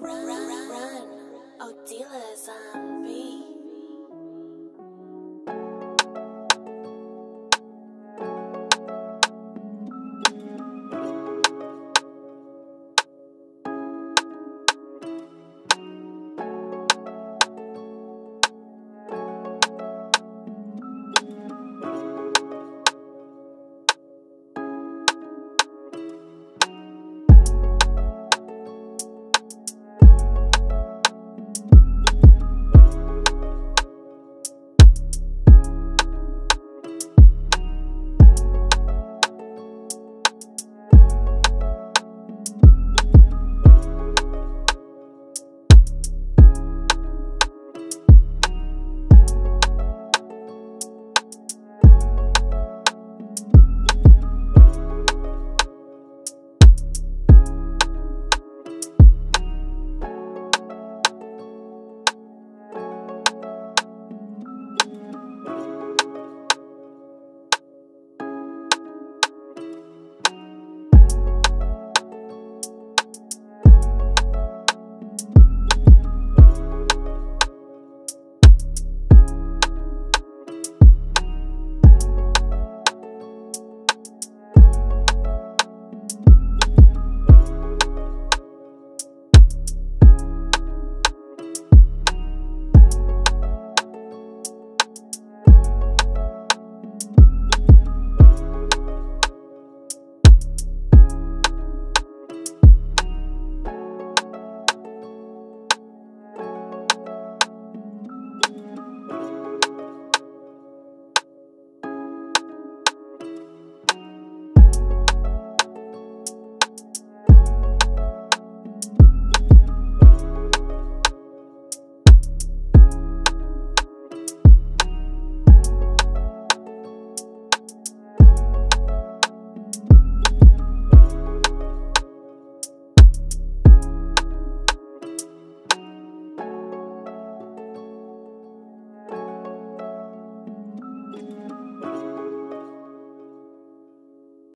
Run, run, run. Odila's on beat.